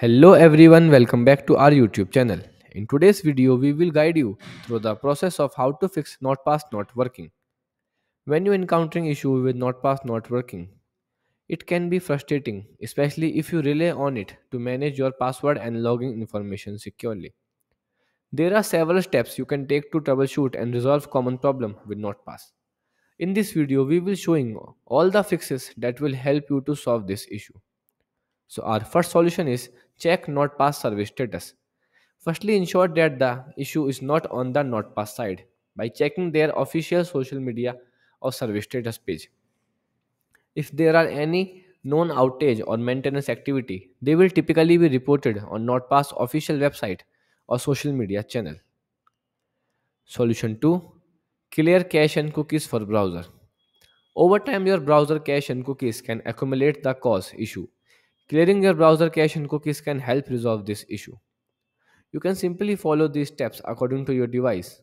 Hello everyone, welcome back to our YouTube channel. In today's video, we will guide you through the process of how to fix NordPass not working. When you encountering issue with NordPass not working, it can be frustrating, especially if you rely on it to manage your password and login information securely. There are several steps you can take to troubleshoot and resolve common problem with NordPass. In this video, we will showing all the fixes that will help you to solve this issue. So our first solution is check NordPass service status. Firstly, ensure that the issue is not on the NordPass side by checking their official social media or service status page. If there are any known outage or maintenance activity, they will typically be reported on NordPass official website or social media channel. Solution 2 Clear cache and cookies for browser. Over time, your browser cache and cookies can accumulate the cause issue. Clearing your browser cache and cookies can help resolve this issue. You can simply follow these steps according to your device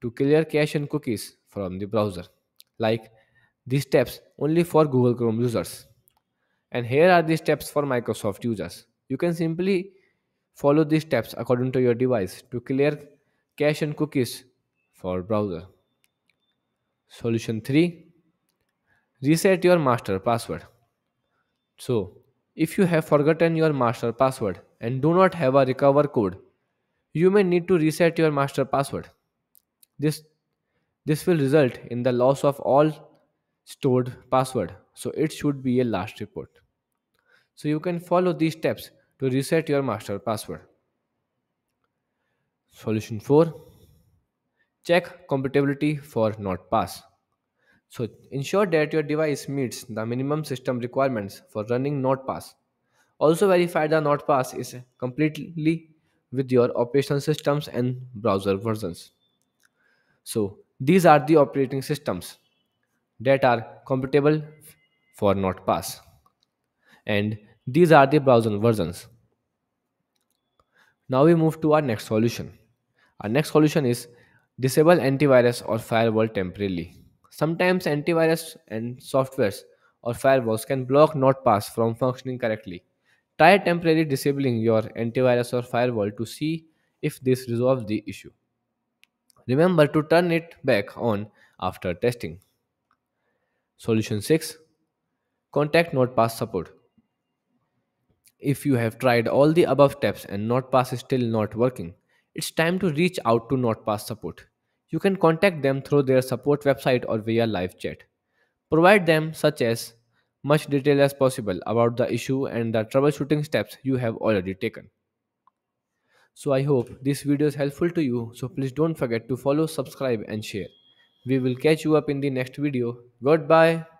to clear cache and cookies from the browser. Like these steps only for Google Chrome users. And here are the steps for Microsoft users. You can simply follow these steps according to your device to clear cache and cookies for browser. Solution 3 Reset your master password. So, if you have forgotten your master password and do not have a recover code, you may need to reset your master password. This this will result in the loss of all stored password. So it should be a last report. So you can follow these steps to reset your master password. Solution 4 Check compatibility for NordPass. So ensure that your device meets the minimum system requirements for running NordPass. Also verify the NordPass is completely with your operational systems and browser versions. So these are the operating systems that are compatible for NordPass. And these are the browser versions. Now we move to our next solution. Our next solution is disable antivirus or firewall temporarily. Sometimes antivirus and softwares or firewalls can block NordPass from functioning correctly. Try temporarily disabling your antivirus or firewall to see if this resolves the issue. Remember to turn it back on after testing. Solution 6 Contact NordPass support. If you have tried all the above steps and NordPass is still not working, it's time to reach out to NordPass support. You can contact them through their support website or via live chat. Provide them such as much detail as possible about the issue and the troubleshooting steps you have already taken. So I hope this video is helpful to you. So please don't forget to follow, subscribe and share. We will catch you up in the next video. Goodbye.